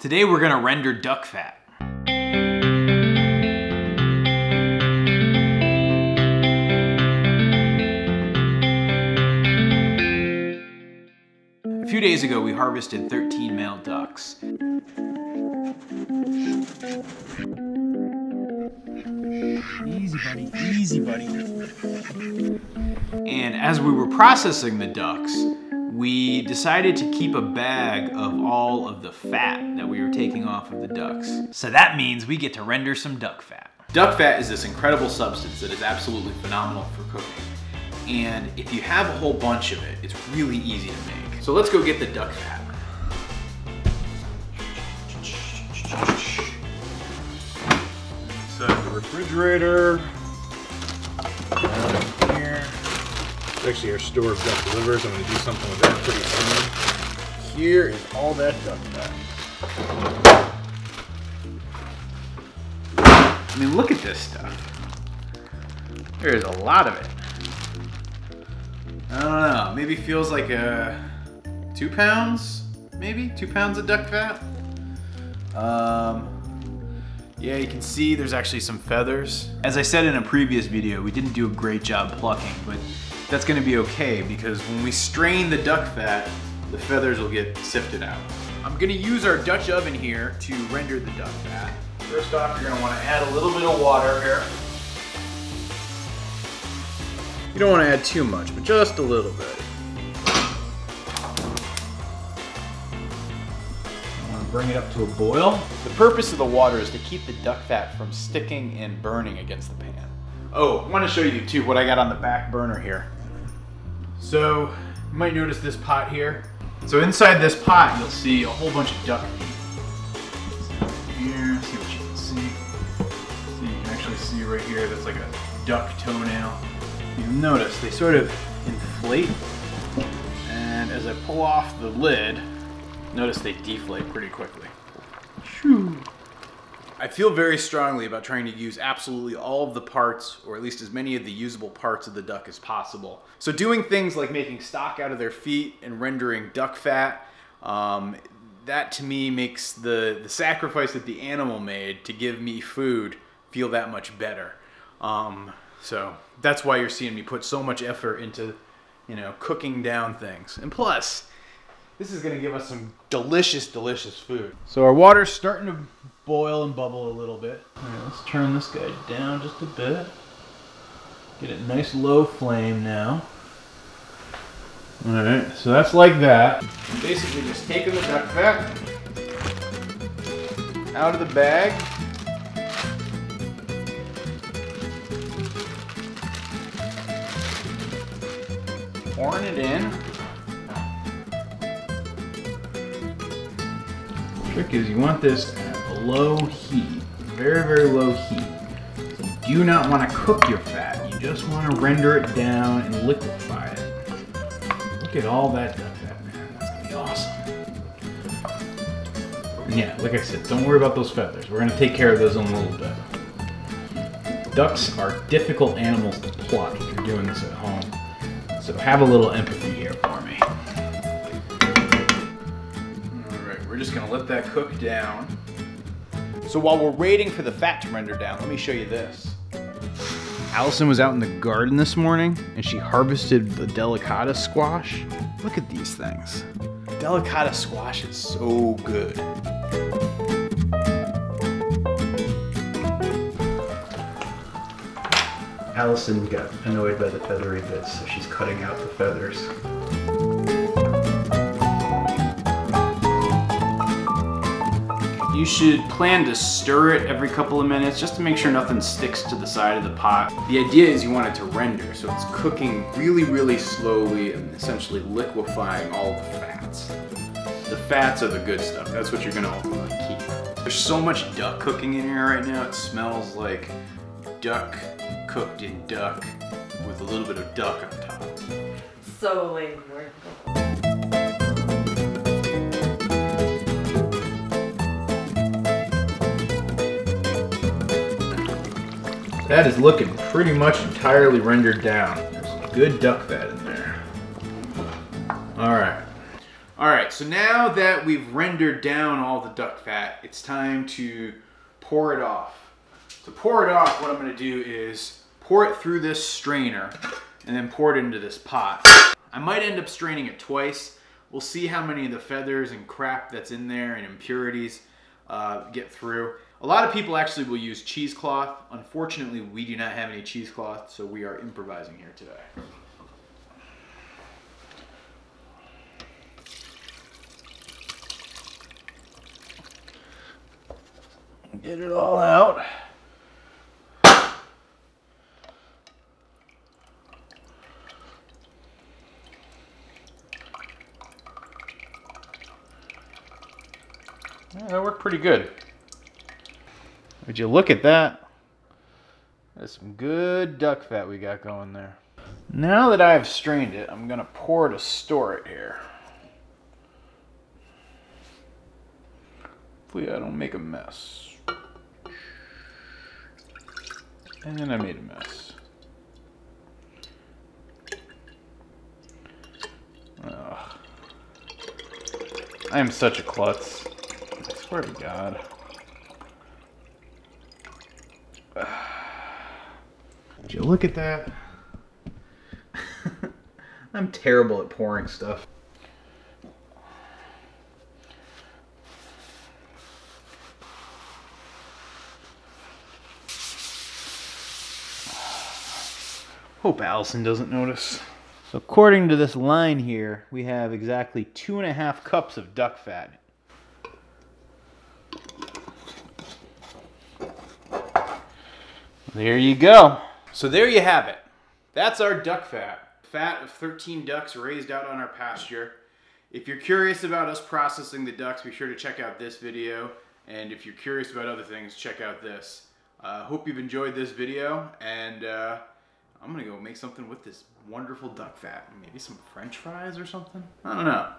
Today we're gonna render duck fat. A few days ago, we harvested 13 male ducks. Easy, buddy. Easy, buddy. And as we were processing the ducks, we decided to keep a bag of all of the fat that we were taking off of the ducks. So that means we get to render some duck fat. Duck fat is this incredible substance that is absolutely phenomenal for cooking. And if you have a whole bunch of it, it's really easy to make. So let's go get the duck fat. Inside the refrigerator. Actually our store of duck livers. I'm going to do something with that pretty soon. Here is all that duck fat. I mean, look at this stuff. There's a lot of it. I don't know, maybe feels like a two pounds, maybe two pounds of duck fat. Um, yeah, you can see there's actually some feathers. As I said in a previous video, we didn't do a great job plucking, but that's gonna be okay because when we strain the duck fat, the feathers will get sifted out. I'm gonna use our Dutch oven here to render the duck fat. First off, you're gonna wanna add a little bit of water here. You don't wanna add too much, but just a little bit. I wanna bring it up to a boil. The purpose of the water is to keep the duck fat from sticking and burning against the pan. Oh, I wanna show you too what I got on the back burner here. So, you might notice this pot here. So inside this pot, you'll see a whole bunch of duck feet. Here, see what you can see. So you can actually see right here, that's like a duck toenail. You'll notice they sort of inflate, and as I pull off the lid, notice they deflate pretty quickly. Shoo. I feel very strongly about trying to use absolutely all of the parts, or at least as many of the usable parts of the duck as possible. So doing things like making stock out of their feet and rendering duck fat, um, that to me makes the, the sacrifice that the animal made to give me food feel that much better. Um, so that's why you're seeing me put so much effort into, you know, cooking down things. And plus, this is gonna give us some delicious, delicious food. So our water's starting to boil and bubble a little bit. Right, let's turn this guy down just a bit. Get it nice low flame now. All right, so that's like that. Basically just taking the duck fat out of the bag. Pouring it in. Trick is you want this low heat, very, very low heat. So you do not want to cook your fat. You just want to render it down and liquefy it. Look at all that duck fat, man. That's gonna be awesome. And yeah, like I said, don't worry about those feathers. We're gonna take care of those in a little bit. Ducks are difficult animals to pluck if you're doing this at home. So have a little empathy here for me. Alright, we're just gonna let that cook down. So while we're waiting for the fat to render down, let me show you this. Allison was out in the garden this morning and she harvested the delicata squash. Look at these things. Delicata squash is so good. Allison got annoyed by the feathery bits, so she's cutting out the feathers. You should plan to stir it every couple of minutes just to make sure nothing sticks to the side of the pot. The idea is you want it to render, so it's cooking really, really slowly and essentially liquefying all the fats. The fats are the good stuff. That's what you're gonna ultimately keep. There's so much duck cooking in here right now. It smells like duck cooked in duck with a little bit of duck on top. So flavorful. That is looking pretty much entirely rendered down. There's good duck fat in there. All right. All right, so now that we've rendered down all the duck fat, it's time to pour it off. To pour it off, what I'm gonna do is pour it through this strainer and then pour it into this pot. I might end up straining it twice. We'll see how many of the feathers and crap that's in there and impurities uh, get through. A lot of people actually will use cheesecloth. Unfortunately, we do not have any cheesecloth, so we are improvising here today. Get it all out. Yeah, that worked pretty good. Would you look at that? That's some good duck fat we got going there. Now that I've strained it, I'm gonna pour to store it here. Hopefully I don't make a mess. And then I made a mess. Ugh. I am such a klutz. I swear to God. Would you look at that? I'm terrible at pouring stuff. Hope Allison doesn't notice. So according to this line here, we have exactly two and a half cups of duck fat. There you go. So there you have it. That's our duck fat. Fat of 13 ducks raised out on our pasture. If you're curious about us processing the ducks, be sure to check out this video. And if you're curious about other things, check out this. Uh, hope you've enjoyed this video, and uh, I'm gonna go make something with this wonderful duck fat. Maybe some french fries or something? I don't know.